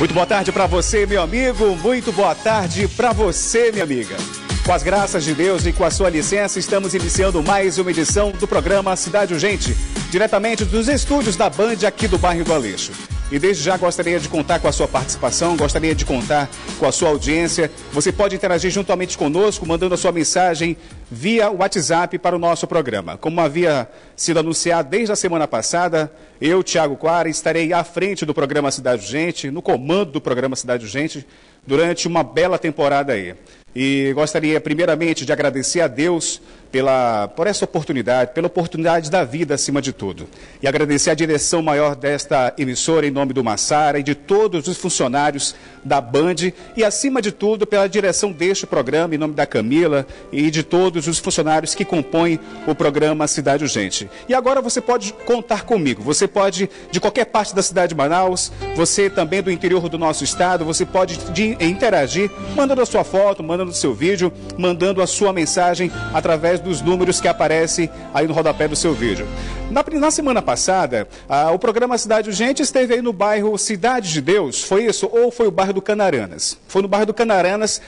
Muito boa tarde para você, meu amigo. Muito boa tarde para você, minha amiga. Com as graças de Deus e com a sua licença, estamos iniciando mais uma edição do programa Cidade Urgente, diretamente dos estúdios da Band aqui do bairro do Aleixo. E desde já gostaria de contar com a sua participação, gostaria de contar com a sua audiência. Você pode interagir juntamente conosco, mandando a sua mensagem via WhatsApp para o nosso programa. Como havia sido anunciado desde a semana passada, eu, Tiago Quara, estarei à frente do programa Cidade Urgente, no comando do programa Cidade Urgente, durante uma bela temporada aí. E gostaria primeiramente de agradecer a Deus pela, por essa oportunidade, pela oportunidade da vida acima de tudo. E agradecer a direção maior desta emissora em nome do Massara e de todos os funcionários da Band e acima de tudo pela direção deste programa em nome da Camila e de todos os funcionários que compõem o programa Cidade Urgente. E agora você pode contar comigo. Você pode de qualquer parte da cidade de Manaus, você também do interior do nosso estado, você pode de, interagir mandando a sua foto, mandando o seu vídeo, mandando a sua mensagem através dos números que aparecem aí no rodapé do seu vídeo. Na, na semana passada, o programa Cidade Urgente esteve aí no bairro Cidade de Deus, foi isso? Ou foi o bairro do Canaranas? Foi no bairro do Canaranas,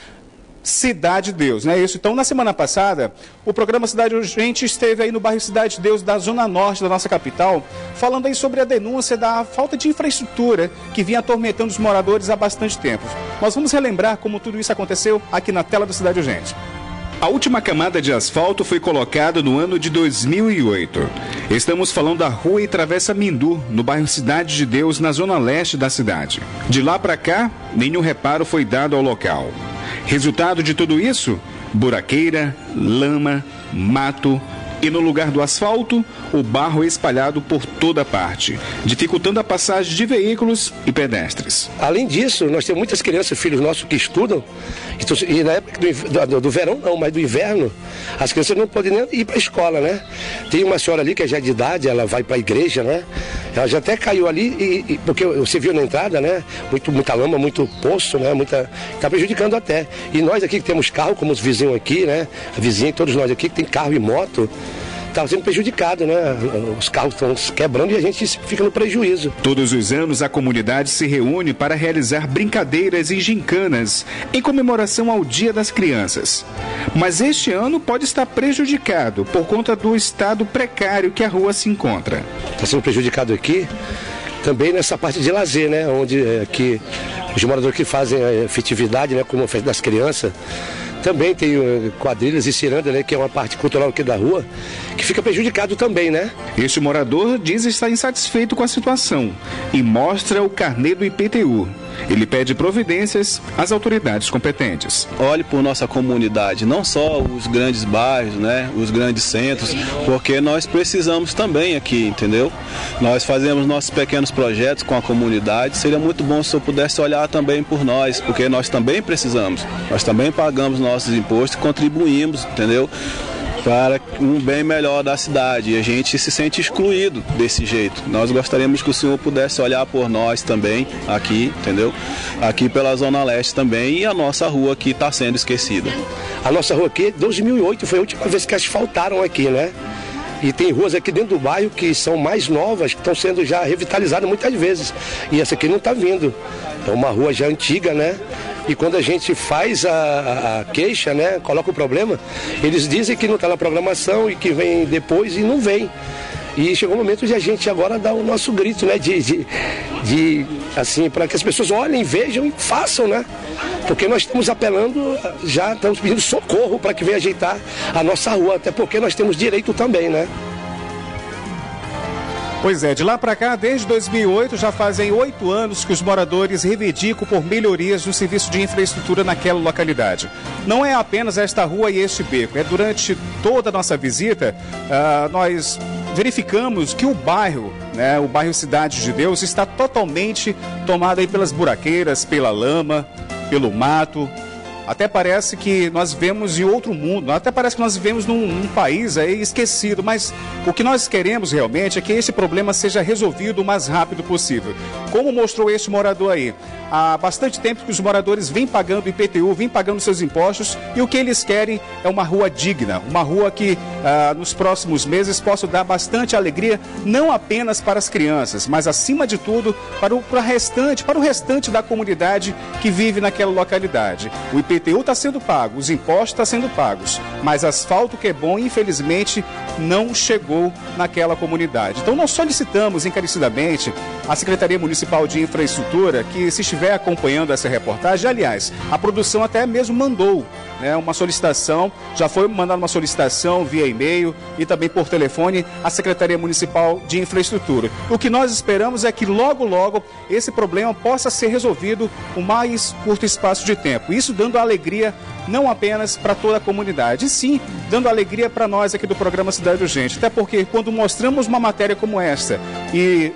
Cidade de Deus, não é isso? Então, na semana passada, o programa Cidade Urgente esteve aí no bairro Cidade de Deus, da zona norte da nossa capital, falando aí sobre a denúncia da falta de infraestrutura que vinha atormentando os moradores há bastante tempo. Nós vamos relembrar como tudo isso aconteceu aqui na tela do Cidade Urgente. A última camada de asfalto foi colocada no ano de 2008. Estamos falando da rua e Travessa Mindu, no bairro Cidade de Deus, na zona leste da cidade. De lá para cá, nenhum reparo foi dado ao local. Resultado de tudo isso? Buraqueira, lama, mato, e no lugar do asfalto, o barro é espalhado por toda parte, dificultando a passagem de veículos e pedestres. Além disso, nós temos muitas crianças, filhos nossos, que estudam, e na época do, do, do verão não, mas do inverno, as crianças não podem nem ir para a escola, né? Tem uma senhora ali que é já de idade, ela vai para a igreja, né? Ela já até caiu ali, e, e, porque você viu na entrada, né? Muito, muita lama, muito poço, né? Muita, está prejudicando até. E nós aqui que temos carro, como os vizinhos aqui, né? A vizinha, todos nós aqui que tem carro e moto, está sendo prejudicado, né? Os carros estão se quebrando e a gente fica no prejuízo. Todos os anos a comunidade se reúne para realizar brincadeiras e gincanas em comemoração ao Dia das Crianças. Mas este ano pode estar prejudicado por conta do estado precário que a rua se encontra. Está sendo prejudicado aqui também nessa parte de lazer, né? Onde é, que os moradores que fazem a festividade, né? Como a festa das crianças também tem eh, quadrilhas e ciranda, né, que é uma parte cultural aqui da rua, que fica prejudicado também, né? Este morador diz estar insatisfeito com a situação e mostra o carnê do IPTU. Ele pede providências às autoridades competentes. Olhe por nossa comunidade, não só os grandes bairros, né, os grandes centros, porque nós precisamos também aqui, entendeu? Nós fazemos nossos pequenos projetos com a comunidade. Seria muito bom se eu pudesse olhar também por nós, porque nós também precisamos. Nós também pagamos nossos impostos contribuímos, entendeu? Para um bem melhor da cidade. E a gente se sente excluído desse jeito. Nós gostaríamos que o senhor pudesse olhar por nós também, aqui, entendeu? Aqui pela Zona Leste também, e a nossa rua aqui está sendo esquecida. A nossa rua aqui, 2008, foi a última vez que asfaltaram aqui, né? E tem ruas aqui dentro do bairro que são mais novas, que estão sendo já revitalizadas muitas vezes. E essa aqui não está vindo. É uma rua já antiga, né? E quando a gente faz a, a queixa, né, coloca o problema, eles dizem que não está na programação e que vem depois e não vem. E chegou o momento de a gente agora dar o nosso grito, né? De, de, de assim, para que as pessoas olhem, vejam e façam, né? Porque nós estamos apelando, já estamos pedindo socorro para que venha ajeitar a nossa rua, até porque nós temos direito também, né? Pois é, de lá para cá, desde 2008, já fazem oito anos que os moradores reivindicam por melhorias no serviço de infraestrutura naquela localidade. Não é apenas esta rua e este beco, é durante toda a nossa visita, uh, nós verificamos que o bairro, né, o bairro Cidade de Deus, está totalmente tomado aí pelas buraqueiras, pela lama, pelo mato, até parece que nós vivemos em outro mundo, até parece que nós vivemos num, num, país aí esquecido, mas o que nós queremos realmente é que esse problema seja resolvido o mais rápido possível. Como mostrou este morador aí, há bastante tempo que os moradores vêm pagando IPTU, vêm pagando seus impostos e o que eles querem é uma rua digna, uma rua que ah, nos próximos meses possa dar bastante alegria, não apenas para as crianças, mas acima de tudo para o, para restante, para o restante da comunidade que vive naquela localidade. O IPTU está sendo pago, os impostos estão sendo pagos, mas asfalto que é bom, infelizmente, não chegou naquela comunidade. Então nós solicitamos encarecidamente à Secretaria Municipal de Infraestrutura que se estiver acompanhando essa reportagem, aliás, a produção até mesmo mandou né, uma solicitação, já foi mandada uma solicitação via e-mail e também por telefone à Secretaria Municipal de Infraestrutura. O que nós esperamos é que logo, logo esse problema possa ser resolvido o mais curto espaço de tempo. Isso dando alegria não apenas para toda a comunidade, sim dando alegria para nós aqui do programa Cidade Urgente. Até porque quando mostramos uma matéria como esta e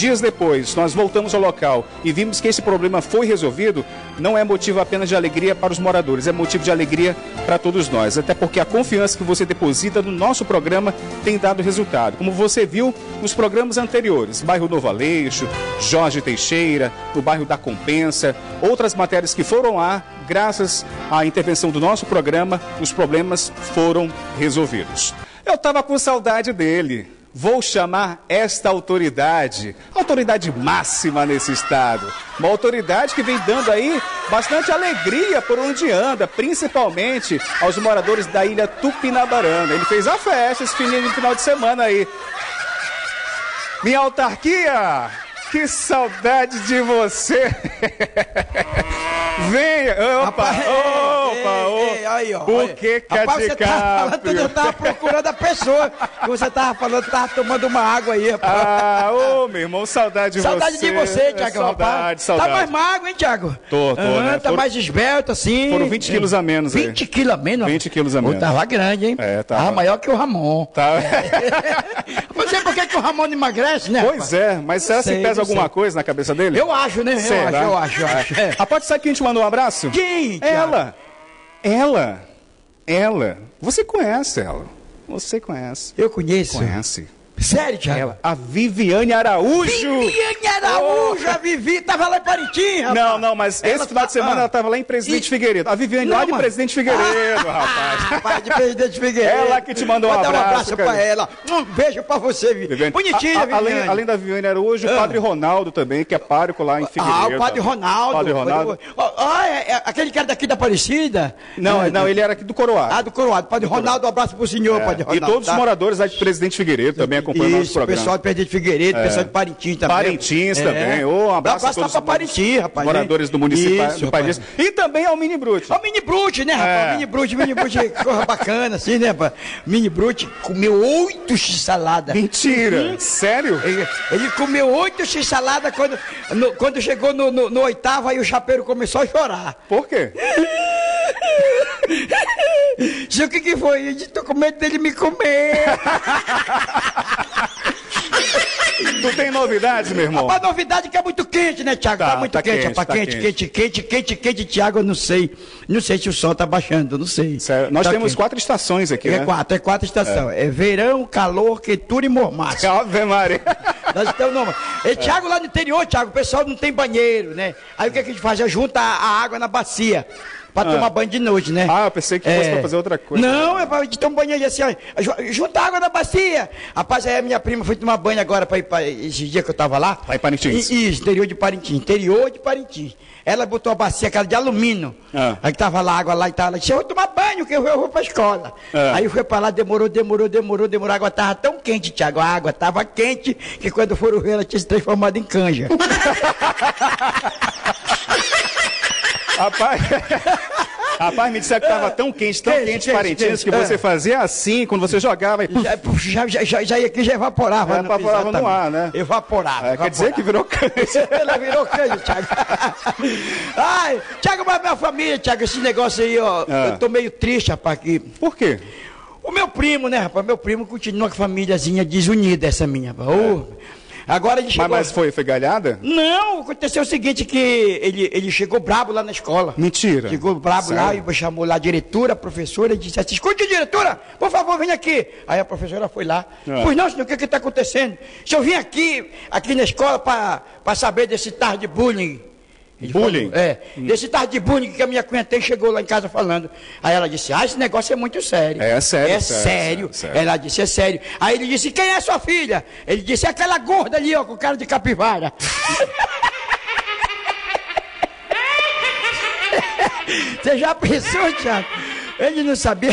Dias depois, nós voltamos ao local e vimos que esse problema foi resolvido, não é motivo apenas de alegria para os moradores, é motivo de alegria para todos nós. Até porque a confiança que você deposita no nosso programa tem dado resultado. Como você viu nos programas anteriores, bairro Novo Aleixo, Jorge Teixeira, no bairro da Compensa, outras matérias que foram lá, graças à intervenção do nosso programa, os problemas foram resolvidos. Eu estava com saudade dele. Vou chamar esta autoridade, autoridade máxima nesse estado. Uma autoridade que vem dando aí bastante alegria por onde anda, principalmente aos moradores da ilha Tupinabarana. Ele fez a festa esse final de semana aí. Minha autarquia, que saudade de você! Venha! Opa! Rapaz, opa! ei, aí, ó, o que que é Rapaz, de você tava falando, eu tava procurando a pessoa que você tava falando, tava tomando uma água aí, rapaz. Ah, ô, meu irmão, saudade de saudade você. de você, Tiago, Saudade, rapaz. saudade. Tá mais magro, hein, Tiago? Tô, tô, né? Tá Foram- mais esbelto, assim. foram 20 quilos a menos aí. 20 quilos a menos? 20 quilos a Pô, menos. tava grande, hein? É, tava. Tava maior que o Ramon. Tá. Não sei por que, que o Ramon não emagrece, né? Pois é, mas será que pesa alguma sei. coisa na cabeça dele? Eu acho, né? Eu Será? acho, eu acho, eu acho. É. Rapaz, sabe quem te mandou um abraço? Quem? Ela. Ela. Ela. Você conhece ela. Você conhece. Eu conheço. Conhece. Sério, Tiago? Ela. A Viviane Araújo. Viviane Araújo, a Vivi, tava lá em Paritim, rapaz. Não, não, mas Ela esse final de tá- semana ah. ela estava lá em Presidente E- Figueiredo. A Viviane Não, lá de Presidente Figueiredo, rapaz. Rapaz, de Presidente Figueiredo. Ela que te mandou um abraço, um abraço cara. pra ela. Um beijo pra você, Vivi. Viviane. Bonitinha, A- a- Viviane. além, além da Viviane Araújo, o Ah. Padre Ronaldo também, que é pároco lá em Figueiredo. Ah, o Padre Ronaldo. Padre Ronaldo. Ó, é, é aquele cara daqui da Aparecida? Não, É, não, ele era aqui do Coroado. Ah, do Coroado. Padre Ronaldo, um abraço pro senhor, Padre É, Ronaldo. e todos tá? os moradores lá de Presidente Figueiredo também acompanhando o nosso Isso, programa. pessoal de Presidente Figueiredo, pessoal de Parintins também. Parintins É. também. Ô, um abraço, abraço pra os Parintins, rapaz. moradores do município Isso, do. Parintins. E também ao Mini Brute. Ó, o Mini Brute, né, rapaz? É. Mini Brute, Mini Brute, corra bacana, assim, né, rapaz? Mini Brute comeu oito x-salada. Mentira. Sério? Ele, ele comeu oito x-salada quando, no- quando chegou no, no- no oitavo, aí o chapeiro começou a chorar. Por quê? Sei o que que foi? Eu tô com medo dele me comer. Tu tem novidades, meu irmão? A novidade é que é muito quente, né, Tiago? Tá, Tá, muito tá quente, quente, rapaz. tá quente, quente. quente, quente, quente, Tiago, eu não sei. Não sei se o sol tá baixando, não sei. Sério, Nós Tá temos quente. quatro estações aqui, É né? quatro, é quatro estações. É. verão, calor, quentura e mormaço. Ave Maria. Nós estamos no... E Tiago, lá no interior, Tiago, o pessoal não tem banheiro, né? Aí o que, a gente faz? É junta a água na bacia. Pra tomar banho de noite, né? Ah, eu pensei que fosse pra fazer outra coisa. Não, é pra gente tomar banho aí assim, ó. Ju- Junta água na bacia. Rapaz, aí a minha prima foi tomar banho agora pra ir pra esse dia que eu tava lá. Em Parintins. Isso, interior de Parintins. Interior de Parintins. Ela botou a bacia, aquela de alumínio. Ah. Aí que tava lá, água lá e tal. Ela disse, eu vou tomar banho, que eu, eu vou pra escola. Ah. Aí foi pra lá, demorou, demorou, demorou, demorou. A água tava tão quente, Tiago. A água tava quente que quando foram ver, ela tinha se transformado em canja. Rapaz. Rapaz, me disseram que tava tão quente, tão Quente, quente, Parintins, que você É. fazia assim, quando você jogava e... já, já, já, já, já ia aqui, já evaporava. É, evaporava no ar, né? Evaporava. É, quer dizer que virou câncer. Ela virou canja, Thiago. Ai, Thiago, mas minha família, Thiago, esse negócio aí, ó, Ah. eu tô meio triste, rapaz, que Por quê? o meu primo, né, rapaz, meu primo continua com a famíliazinha desunida, essa minha, rapaz. Ô, agora ele Mas, chegou... mas foi, foi galhada? Não, aconteceu o seguinte, que ele, ele chegou brabo lá na escola. Mentira. Chegou brabo lá Sério? e chamou lá a diretora, a professora, e disse assim, escute, diretora, por favor, venha aqui. Aí a professora foi lá. Ah. Pois não, senhor, o que está acontecendo? Se eu vim aqui, aqui na escola, para saber desse tarde de bullying Ele Bullying? falou, é. Desse tarde de bullying que a minha cunha tem, chegou lá em casa falando. Aí ela disse, ah, esse negócio é muito sério. É sério, É sério, sério. sério, sério. Ela disse, é sério. Aí ele disse, quem é sua filha? Ele disse, é aquela gorda ali, ó, com cara de capivara. Você já pensou, Tiago? Ele não sabia.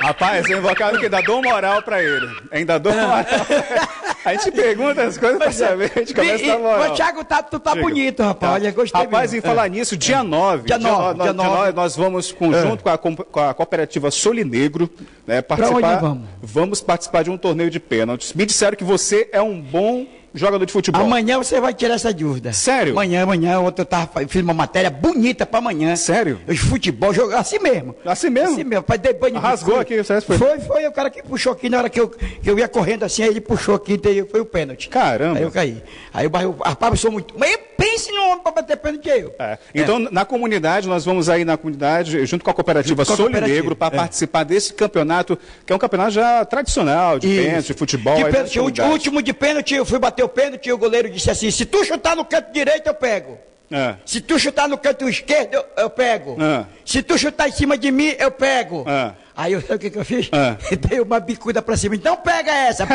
Rapaz, eu invocado que ainda dou moral pra ele. Ainda dou moral. A gente pergunta as coisas pra saber, a gente começa a E- Thiago, tá, tu tá Diga. bonito, rapaz. Olha, gostei Rapaz, mesmo. em falar nisso, dia 9. Dia nove, nós- dia nove. nós, nós vamos, junto com, a, com- a cooperativa Solinegro, né, participar. onde vamos? Vamos participar de um torneio de pênaltis. Me disseram que você é um bom jogador de futebol. Amanhã você vai tirar essa dúvida. Sério? Amanhã, amanhã, ontem eu tava, fiz uma matéria bonita pra amanhã. Sério? De futebol, jogar assim mesmo. Assim mesmo? Assim mesmo, pai, dei banho de Rasgou aqui, você foi? Foi, foi, o cara que puxou aqui na hora que eu, que eu ia correndo assim, aí ele puxou aqui, daí foi o pênalti. Caramba. Aí eu caí. Aí o barril, rapaz, eu sou muito. Mas eu pense no homem pra bater pênalti eu. É. Então, na comunidade, nós vamos aí na comunidade, junto com a cooperativa Solinegro, cooperativa, para é. participar desse campeonato, que é um campeonato já tradicional, de Isso. pênalti, de futebol. De pênalti, o último de pênalti, eu fui bater o pênalti e o goleiro disse assim: se tu chutar no canto direito, eu pego. É. Se tu chutar no canto esquerdo, eu, eu pego. Ah. Se tu chutar em cima de mim, eu pego. Ah. Aí eu sabe o que, que eu fiz? Ah. Dei uma bicuda pra cima. Então pega essa.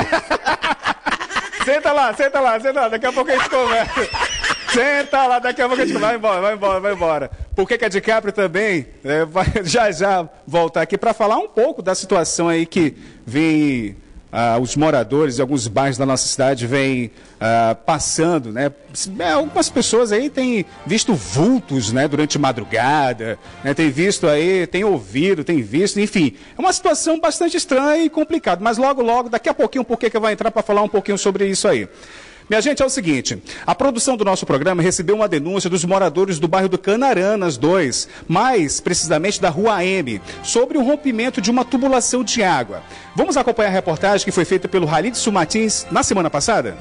Senta lá, senta lá, senta lá, daqui a pouco a gente conversa. Senta lá, daqui a pouco a gente vai embora, vai embora, vai embora. Por que que a DiCaprio também é, vai já já voltar aqui para falar um pouco da situação aí que vem ah, os moradores de alguns bairros da nossa cidade vêm ah, passando, né? É, Algumas pessoas aí têm visto vultos, né, durante madrugada, né? Tem visto aí, tem ouvido, tem visto, enfim. É uma situação bastante estranha e complicada, mas logo, logo, daqui a pouquinho, por que que vai entrar para falar um pouquinho sobre isso aí. Minha gente, é o seguinte: a produção do nosso programa recebeu uma denúncia dos moradores do bairro do Canaranas 2, mais precisamente da Rua M, sobre o rompimento de uma tubulação de água. Vamos acompanhar a reportagem que foi feita pelo Halid Martins na semana passada?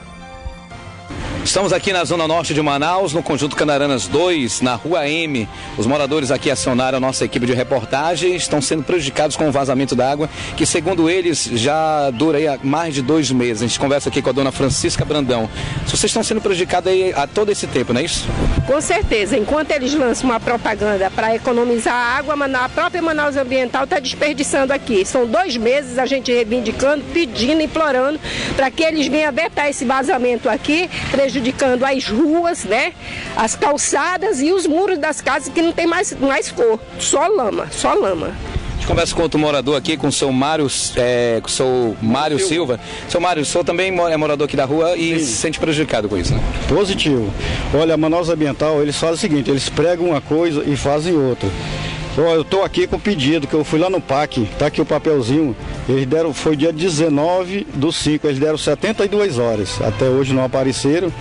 Estamos aqui na zona norte de Manaus, no conjunto Canaranas 2, na rua M. Os moradores aqui acionaram a nossa equipe de reportagem, estão sendo prejudicados com o vazamento da água, que segundo eles já dura aí há mais de dois meses. A gente conversa aqui com a dona Francisca Brandão. Vocês estão sendo prejudicados aí há todo esse tempo, não é isso? Com certeza, enquanto eles lançam uma propaganda para economizar água, a própria Manaus Ambiental está desperdiçando aqui. São dois meses a gente reivindicando, pedindo, implorando para que eles venham vetar esse vazamento aqui, prejudicando as ruas, né? As calçadas e os muros das casas que não tem mais, mais cor, só lama, só lama. A gente conversa com outro morador aqui, com o seu Mário, é, com o seu Mário Silva. Seu Mário, o senhor também é morador aqui da rua e se sente prejudicado com isso, né? Positivo. Olha, a Manaus Ambiental, eles fazem o seguinte, eles pregam uma coisa e fazem outra. Eu estou aqui com o pedido, que eu fui lá no PAC, tá aqui o papelzinho. Eles deram, foi dia 19 do 5, eles deram 72 horas. Até hoje não apareceram.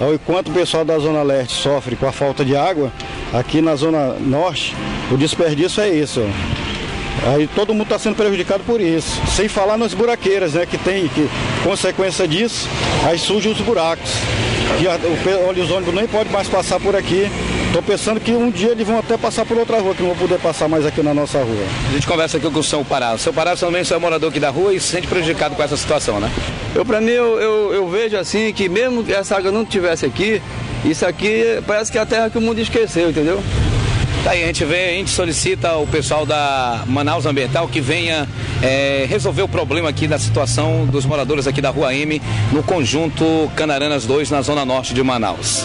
Ó, Enquanto o pessoal da Zona Leste sofre com a falta de água, aqui na Zona Norte, o desperdício é ó. Aí todo mundo está sendo prejudicado por isso. Sem falar nas buraqueiras, né? Que tem, que consequência disso, aí surgem os buracos. Que a- o, os ônibus nem podem mais passar por aqui. Estou pensando que um dia eles vão até passar por outra rua, que não vão poder passar mais aqui na nossa rua. A gente conversa aqui com o seu Pará. O seu Pará também é morador aqui da rua e se sente prejudicado com essa situação, né? Eu, pra mim, eu, eu, eu vejo assim que mesmo que essa água não tivesse aqui, isso aqui parece que é a terra que o mundo esqueceu, entendeu? Tá aí, a gente vê, a gente solicita ao pessoal da Manaus Ambiental que venha é, resolver o problema aqui da situação dos moradores aqui da Rua M, no conjunto Canaranas 2, na zona norte de Manaus.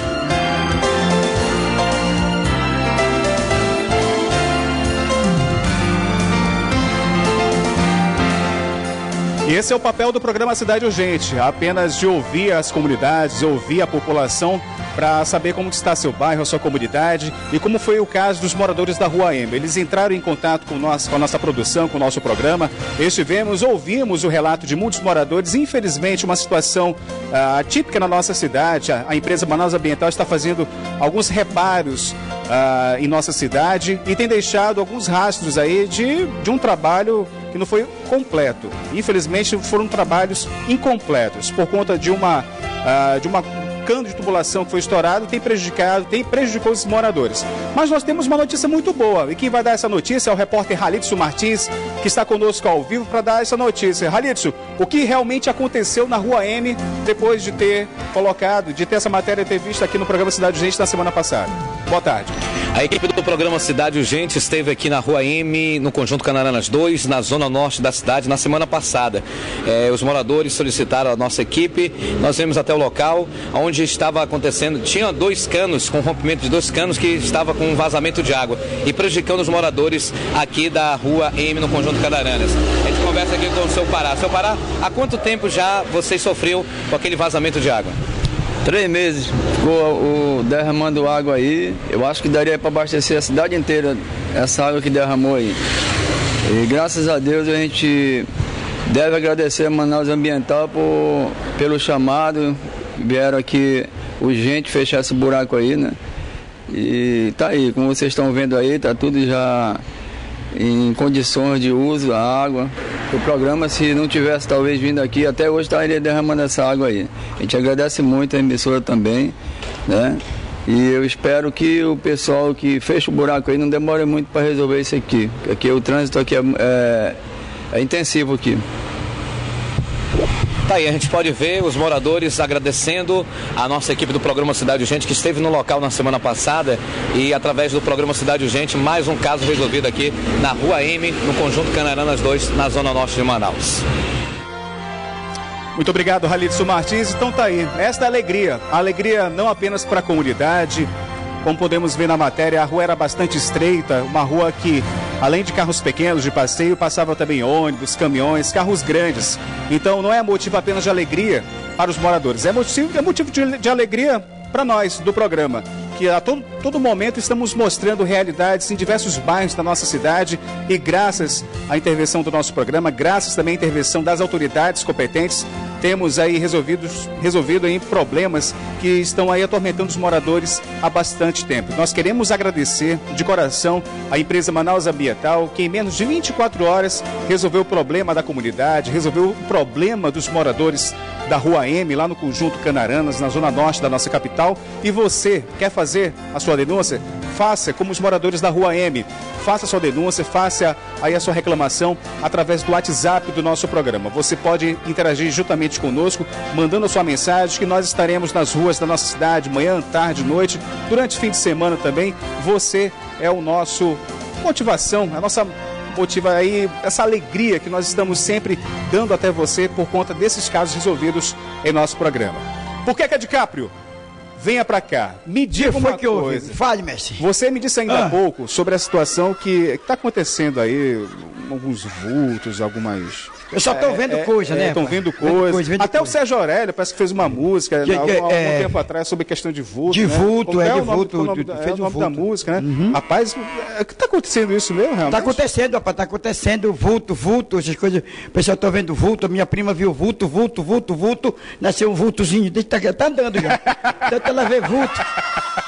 E esse é o papel do programa Cidade Urgente, apenas de ouvir as comunidades, ouvir a população para saber como está seu bairro, a sua comunidade e como foi o caso dos moradores da Rua M. Eles entraram em contato com, nós, com a nossa produção, com o nosso programa. Estivemos, ouvimos o relato de muitos moradores. Infelizmente, uma situação ah, típica na nossa cidade. A, a empresa Manaus Ambiental está fazendo alguns reparos ah, em nossa cidade e tem deixado alguns rastros aí de, de um trabalho que não foi completo. Infelizmente foram trabalhos incompletos por conta de uma, ah, de uma cano de tubulação que foi estourado tem prejudicado, tem prejudicado os moradores. Mas nós temos uma notícia muito boa. E quem vai dar essa notícia é o repórter Halitsu Martins, que está conosco ao vivo para dar essa notícia. Halitsu, o que realmente aconteceu na Rua M depois de ter colocado, de ter essa matéria ter visto aqui no programa Cidade Gente na semana passada? Boa tarde. A equipe do programa Cidade Urgente esteve aqui na Rua M, no Conjunto Canaranas 2, na zona norte da cidade, na semana passada. É, os moradores solicitaram a nossa equipe, nós vimos até o local onde estava acontecendo, tinha dois canos, com rompimento de dois canos que estava com um vazamento de água e prejudicando os moradores aqui da Rua M, no Conjunto Canaranas. A gente conversa aqui com o seu Pará. Seu Pará, há quanto tempo já você sofreu com aquele vazamento de água? Três meses ficou o, derramando água aí. Eu acho que daria para abastecer a cidade inteira essa água que derramou aí. E graças a Deus a gente deve agradecer a Manaus Ambiental por, pelo chamado. Vieram aqui urgente fechar esse buraco aí, né? E tá aí, como vocês estão vendo aí, tá tudo já em condições de uso, a água. O programa, se não tivesse talvez vindo aqui, até hoje estaria derramando essa água aí. A gente agradece muito a emissora também, né? E eu espero que o pessoal que fecha o buraco aí não demore muito para resolver isso aqui. Porque o trânsito aqui é, é, é intensivo aqui. Tá aí, a gente pode ver os moradores agradecendo a nossa equipe do programa Cidade Urgente que esteve no local na semana passada e através do programa Cidade Urgente, mais um caso resolvido aqui na Rua M, no conjunto Canaranas 2, na zona norte de Manaus. Muito obrigado, Ralitson Martins. Então tá aí, esta é alegria. Alegria não apenas para a comunidade, como podemos ver na matéria, a rua era bastante estreita, uma rua que, além de carros pequenos de passeio, passava também ônibus, caminhões, carros grandes. Então não é motivo apenas de alegria para os moradores, é motivo, é motivo de, de alegria para nós do programa que a todo, todo momento estamos mostrando realidades em diversos bairros da nossa cidade e graças à intervenção do nosso programa, graças também à intervenção das autoridades competentes, temos aí resolvidos, resolvido aí problemas que estão aí atormentando os moradores há bastante tempo. Nós queremos agradecer de coração a empresa Manaus Ambiental, que em menos de 24 horas resolveu o problema da comunidade, resolveu o problema dos moradores da Rua M, lá no Conjunto Canaranas, na zona norte da nossa capital. E você quer fazer a sua denúncia? Faça como os moradores da Rua M. Faça a sua denúncia, faça aí a sua reclamação através do WhatsApp do nosso programa. Você pode interagir juntamente conosco, mandando a sua mensagem, que nós estaremos nas ruas da nossa cidade, manhã, tarde, noite, durante o fim de semana também. Você é o nosso motivação, a nossa motiva aí essa alegria que nós estamos sempre dando até você por conta desses casos resolvidos em nosso programa. Por que, que é DiCaprio? Venha para cá, me diga que uma que coisa. Fale, mestre. Você me disse ainda Ah. há pouco sobre a situação que está acontecendo aí, alguns vultos, algumas. Eu só tô vendo coisa, né, Estão rapaz? vendo Vendo coisa. coisa, vendo Até o coisa. Sérgio Aurélio parece que fez uma música há algum, é- tempo atrás sobre questão de vulto. De né? vulto, Como é, de vulto, nome, é, fez o nome da vulto. Uhum. música, né? Rapaz, o que está acontecendo isso mesmo, realmente? Tá acontecendo, rapaz, tá acontecendo vulto, vulto, essas coisas. O pessoal tá vendo vulto, a minha prima viu vulto, vulto, vulto, vulto, nasceu um vultozinho, deixa tá, andando já. Tanto ela vê vulto.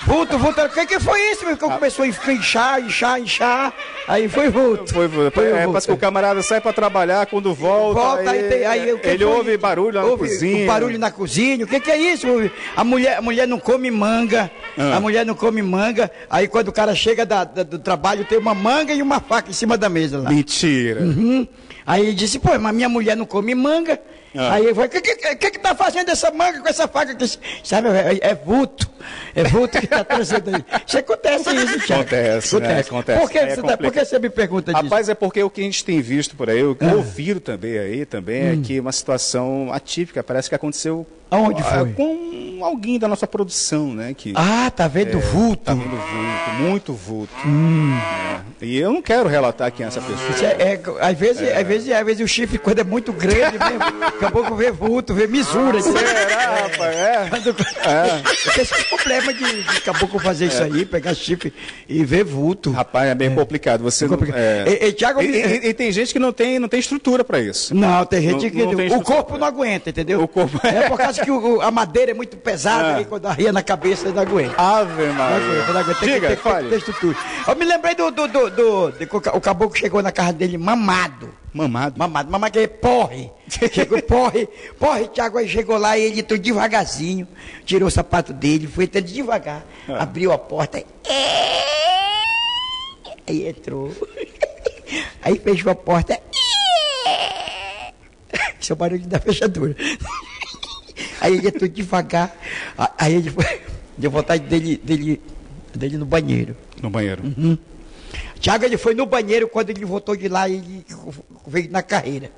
Vulto, vulto, o que, que foi isso? meu? Que começou a inchar, inchar, inchar, aí foi vulto. Foi, foi, Foi é, vulto. parece que o camarada sai para trabalhar, quando volta, Volta, aí, tem, aí, o que ele ouve barulho lá na Ouve cozinha. o barulho na cozinha. O que, que é isso? A mulher, a mulher não come manga. Ah. A mulher não come manga. Aí quando o cara chega da- da- do trabalho, tem uma manga e uma faca em cima da mesa lá. Mentira. Uhum. Aí ele disse, pô, mas minha mulher não come manga. Ah. Aí ele falou, o que, que, que que tá fazendo essa manga com essa faca? aqui?" Sabe, é, é vulto. É vulto que tá trazendo aí. Isso acontece isso, Thiago. Acontece, né? Acontece. Por que, é você, tá- por que você me pergunta disso? Rapaz, é porque o que a gente tem visto por aí, o Ah. que ouvido também aí, também, Hum. é que uma situação atípica, parece que aconteceu Aonde ah, foi? com alguém da nossa produção, né? Que, Ah, tá vendo é, vulto? Tá vendo vulto, muito vulto. Hum. É. E eu não quero relatar quem é essa pessoa. É- é- às, vezes, às, vezes, às vezes o chifre, quando é muito grande mesmo, acabou com vê vulto, vê misura. Será, rapaz? É. Quando- esse problema de, de caboclo fazer isso aí, pegar chifre e ver vulto. Rapaz, é bem complicado. Você não, complicado. é... E- e, Thiago, e, me- e- tem gente que não tem, não tem estrutura para isso. Não, tem gente Não- que. não tem o corpo não aguenta, entendeu? O corpo- É por causa que o- a madeira é muito pesada Ah. e quando arria na cabeça não aguenta. Ave Não Maria. aguenta, não aguenta. Tem, Diga, que, ter, tem que ter estrutura. Eu me lembrei do, do, do, do, do, o caboclo chegou na casa dele mamado. Mamado. Mamado, mamado que é porre. Chegou, porre, porre, Tiago, aí chegou lá e ele entrou devagarzinho, tirou o sapato dele, foi entrando devagar, Ah. abriu a porta, aí entrou, aí fechou a porta, esse é o barulho da fechadura. Aí ele entrou devagar, aí ele foi, deu vontade dele, dele, dele no banheiro. No banheiro. Tiago, ele foi no banheiro, quando ele voltou de lá, ele veio na carreira.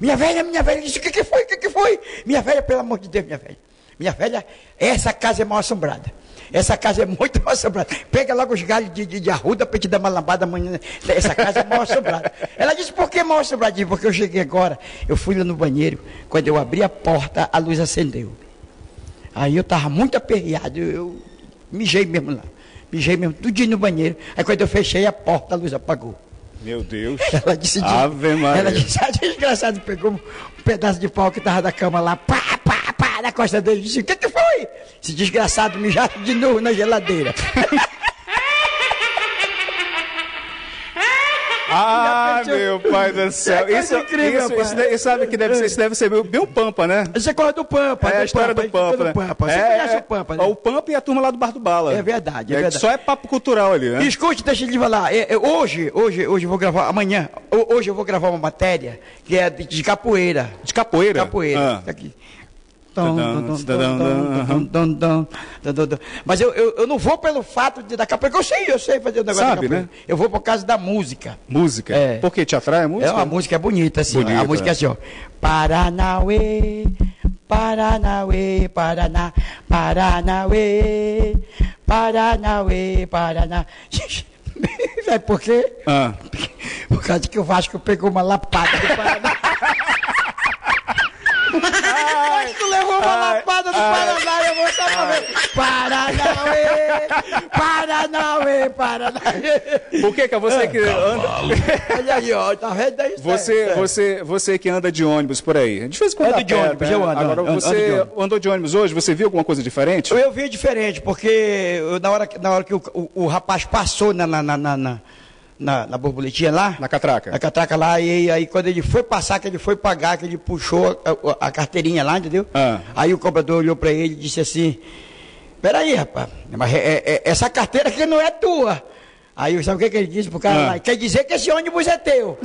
Minha velha, minha velha, disse, o que, que foi, o que, que foi? Minha velha, pelo amor de Deus, minha velha. Minha velha, essa casa é mal assombrada. Essa casa é muito mal assombrada. Pega logo os galhos de, de, de arruda para te dar uma lambada amanhã. Essa casa é mal assombrada. Ela disse, por que mal assombrada? Porque eu cheguei agora, eu fui lá no banheiro, quando eu abri a porta, a luz acendeu. Aí eu estava muito aperreado, eu, eu mijei mesmo lá. Mijei mesmo, tudinho no banheiro. Aí quando eu fechei a porta, a luz apagou. Meu Deus. Ela disse, Ave Maria. ela disse, a desgraçado pegou um pedaço de pau que estava da cama lá, pá, pá, pá, na costa dele, disse, o que que foi? Esse desgraçado mijar de novo na geladeira. Ah, meu pai do céu. É coisa Isso, incrível, isso, isso, daí- sabe que deve ser, isso deve ser bem o Pampa, né? Você corre do Pampa, É a história do Pampa, né? Pampa. Você é, conhece é, o Pampa, é né? O Pampa e a turma lá do Bar do Bala. É verdade, é verdade. Só é papo cultural ali, né? Escute, deixa eu te falar. é, é, hoje, hoje, hoje eu vou gravar, amanhã, ho- hoje eu vou gravar uma matéria que é de, de capoeira. De capoeira? Capoeira. Ah. Tá aqui. Mas eu, eu, eu não vou pelo fato de da capoeira, que eu sei, eu sei fazer o negócio Sabe, né? Eu vou por causa da música. Música. É. Por que te atrai a música? É uma música bonita, assim. Bonita, a música é né? assim, ó. Paranauê, Paranauê, Paraná, Paranauê, Paranauê, Paraná. Sabe por quê? Ah. Por causa que o Vasco pegou uma lapada do Paraná. O Vasco levou uma lapada do Paraná e eu vou só pra ver. Paranauê, Paranauê, Paranauê. Por que que é você que anda... Olha aí, ó, tá vendo aí? Você, você, você que anda de ônibus por aí. De vez em quando Ando de ônibus, né? eu ando, Agora ando, ando de você ônibus. andou de ônibus hoje, você viu alguma coisa diferente? Eu, eu vi diferente, porque eu, na, hora, que- na hora que o, o, o rapaz passou na, na, na, na, na, na, borboletinha lá. Na catraca. Na catraca lá, e aí quando ele foi passar, que ele foi pagar, que ele puxou a, a carteirinha lá, entendeu? Ah. Aí o cobrador olhou pra ele e disse assim: Peraí, rapaz, mas é- é- é- essa carteira aqui não é tua. Aí sabe o que, que ele disse pro cara Ah. lá? Quer dizer que esse ônibus é teu.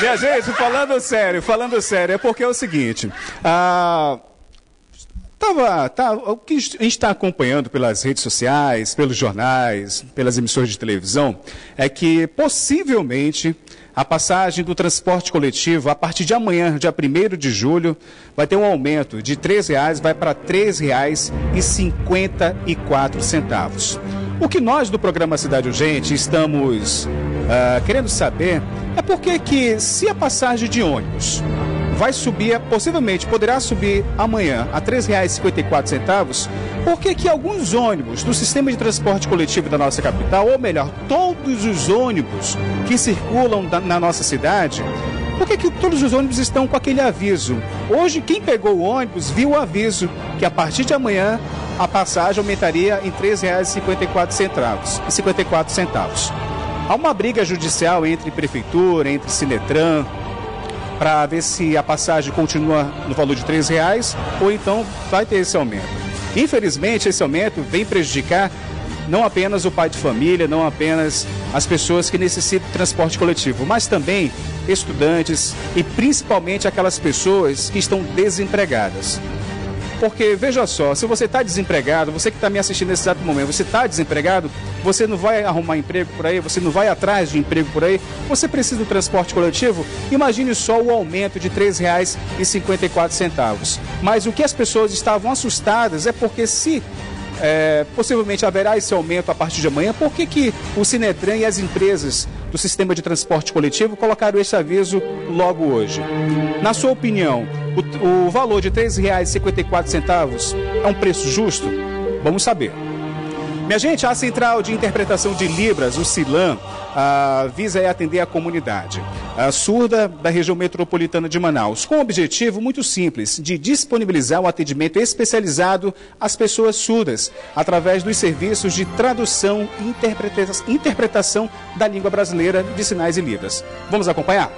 Minha gente, falando sério, falando sério, é porque é o seguinte. Ah, tava, tá, o que a gente está acompanhando pelas redes sociais, pelos jornais, pelas emissões de televisão, é que possivelmente a passagem do transporte coletivo, a partir de amanhã, dia 1 de julho, vai ter um aumento de R$ 3,00, vai para R$ 3,54. O que nós do programa Cidade Urgente estamos ah, querendo saber é por que se a passagem de ônibus vai subir, possivelmente poderá subir amanhã a R$ 3,54, por que alguns ônibus do sistema de transporte coletivo da nossa capital, ou melhor, todos os ônibus que circulam da- na nossa cidade, por que, que todos os ônibus estão com aquele aviso? Hoje, quem pegou o ônibus viu o aviso que a partir de amanhã a passagem aumentaria em R$ 3,54. e 54 centavos. Há uma briga judicial entre prefeitura, entre Sinetran, para ver se a passagem continua no valor de 3 reais ou então vai ter esse aumento. Infelizmente, esse aumento vem prejudicar não apenas o pai de família, não apenas as pessoas que necessitam de transporte coletivo, mas também estudantes e principalmente aquelas pessoas que estão desempregadas. Porque veja só, se você está desempregado, você que está me assistindo nesse exato momento, você está desempregado, você não vai arrumar emprego por aí, você não vai atrás de emprego por aí, você precisa do transporte coletivo, imagine só o aumento de R$ 3,54. Mas o que as pessoas estavam assustadas é porque se é, possivelmente haverá esse aumento a partir de amanhã, por que, que o Sinetran e as empresas do sistema de transporte coletivo colocaram esse aviso logo hoje? Na sua opinião, o, o valor de R$ 3,54 é um preço justo? Vamos saber. Minha gente, a Central de Interpretação de Libras, o CILAM, ah, visa atender a comunidade. surda da região metropolitana de Manaus, com o objetivo muito simples de disponibilizar um atendimento especializado às pessoas surdas, através dos serviços de tradução e interpretação da língua brasileira de sinais e libras. Vamos acompanhar?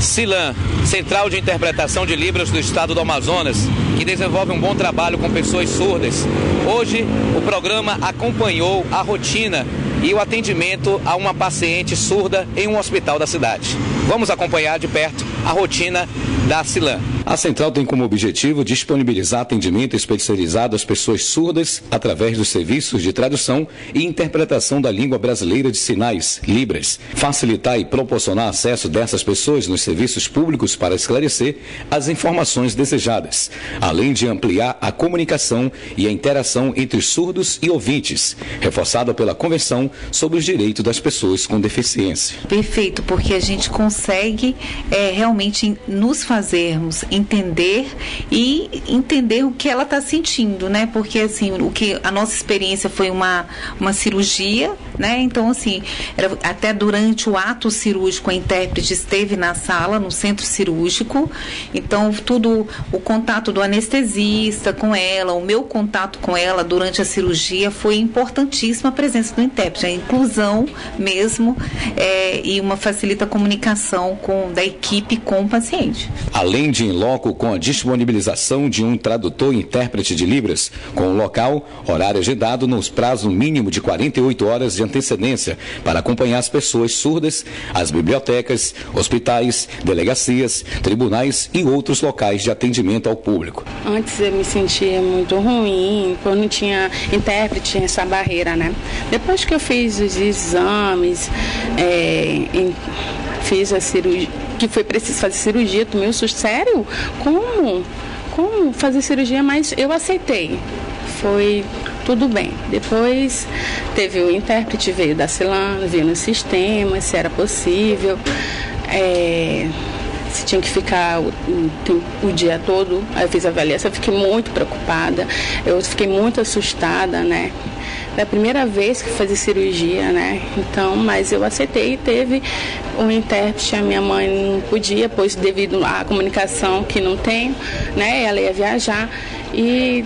CILAN, Central de Interpretação de Libras do Estado do Amazonas, que desenvolve um bom trabalho com pessoas surdas. Hoje, o programa acompanhou a rotina e o atendimento a uma paciente surda em um hospital da cidade. Vamos acompanhar de perto a rotina da CILAN. A central tem como objetivo disponibilizar atendimento especializado às pessoas surdas através dos serviços de tradução e interpretação da língua brasileira de sinais, Libras, facilitar e proporcionar acesso dessas pessoas nos serviços públicos para esclarecer as informações desejadas, além de ampliar a comunicação e a interação entre surdos e ouvintes, reforçada pela Convenção sobre os Direitos das Pessoas com Deficiência. Perfeito, porque a gente consegue é, realmente nos fazermos entender e entender o que ela está sentindo, né? Porque assim, o que a nossa experiência foi uma, uma cirurgia, né? Então assim, era, até durante o ato cirúrgico a intérprete esteve na sala, no centro cirúrgico. Então tudo o contato do anestesista com ela, o meu contato com ela durante a cirurgia foi importantíssima a presença do intérprete, a inclusão mesmo é, e uma facilita a comunicação com da equipe com o paciente. Além de loco com a disponibilização de um tradutor e intérprete de Libras, com o local, horário agendado nos prazos mínimo de 48 horas de antecedência para acompanhar as pessoas surdas, as bibliotecas, hospitais, delegacias, tribunais e outros locais de atendimento ao público. Antes eu me sentia muito ruim, quando não tinha intérprete, tinha essa barreira, né? Depois que eu fiz os exames, é, fiz a cirurgia que foi preciso fazer cirurgia, tomei um susto. Sério? Como? Como fazer cirurgia? Mas eu aceitei. Foi tudo bem. Depois teve o intérprete, veio da Cilana, veio no sistema, se era possível. É, se tinha que ficar o, o, o, dia todo. Aí eu fiz a avaliação, eu fiquei muito preocupada, eu fiquei muito assustada, né? Da primeira vez que fazia cirurgia, né? Então, mas eu aceitei e teve um intérprete, a minha mãe não podia, pois devido à comunicação que não tenho, né? Ela ia viajar e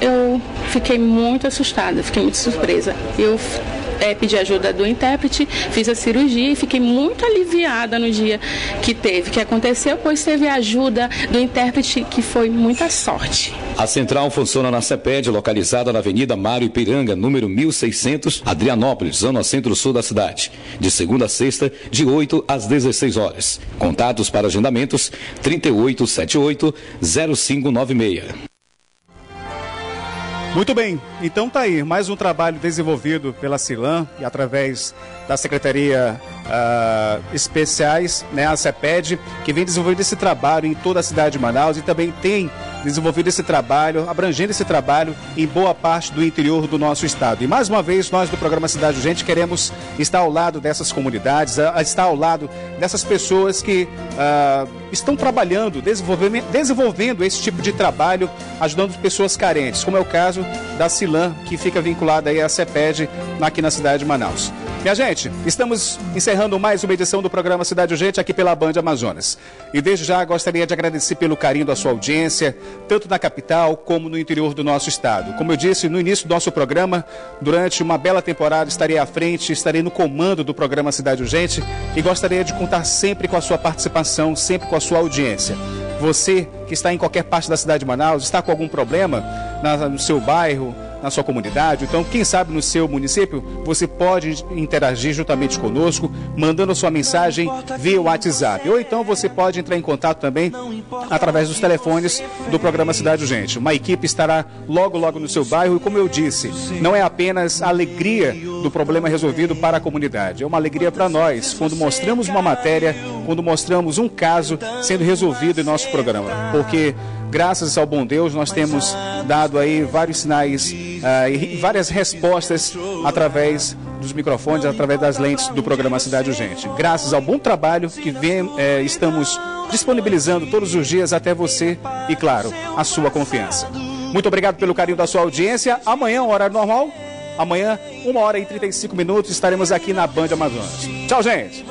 eu fiquei muito assustada, fiquei muito surpresa. Eu é, pedi ajuda do intérprete, fiz a cirurgia e fiquei muito aliviada no dia que teve, que aconteceu, pois teve a ajuda do intérprete, que foi muita sorte. A central funciona na CEPED, localizada na Avenida Mário Ipiranga, número 1600, Adrianópolis, zona centro-sul da cidade. De segunda a sexta, de 8 às 16 horas. Contatos para agendamentos 3878 0596. Muito bem, então tá aí, mais um trabalho desenvolvido pela CILAM e através da Secretaria uh, Especiais, né, a CEPED, que vem desenvolvendo esse trabalho em toda a cidade de Manaus e também tem desenvolvido esse trabalho, abrangendo esse trabalho em boa parte do interior do nosso estado. E mais uma vez, nós do programa Cidade Urgente queremos estar ao lado dessas comunidades, estar ao lado dessas pessoas que uh, estão trabalhando, desenvolvendo, desenvolvendo esse tipo de trabalho, ajudando pessoas carentes, como é o caso da Cilan, que fica vinculada aí à CEPED aqui na cidade de Manaus. Minha gente, estamos encerrando mais uma edição do programa Cidade Urgente aqui pela Band Amazonas. E desde já gostaria de agradecer pelo carinho da sua audiência, tanto na capital como no interior do nosso estado. Como eu disse no início do nosso programa, durante uma bela temporada estarei à frente, estarei no comando do programa Cidade Urgente e gostaria de contar sempre com a sua participação, sempre com a sua audiência. Você que está em qualquer parte da cidade de Manaus, está com algum problema no seu bairro, na sua comunidade. Então, quem sabe no seu município, você pode interagir juntamente conosco, mandando sua mensagem via WhatsApp. Ou então você pode entrar em contato também através dos telefones do programa Cidade Urgente. Uma equipe estará logo, logo no seu bairro e, como eu disse, não é apenas a alegria do problema resolvido para a comunidade, é uma alegria para nós quando mostramos uma matéria, quando mostramos um caso sendo resolvido em nosso programa. Porque graças ao bom Deus, nós temos dado aí vários sinais uh, e várias respostas através dos microfones, através das lentes do programa Cidade Urgente. Graças ao bom trabalho que vem, eh, estamos disponibilizando todos os dias até você e, claro, a sua confiança. Muito obrigado pelo carinho da sua audiência. Amanhã, horário normal. Amanhã, 1 hora e 35 minutos, estaremos aqui na Band Amazonas. Tchau, gente!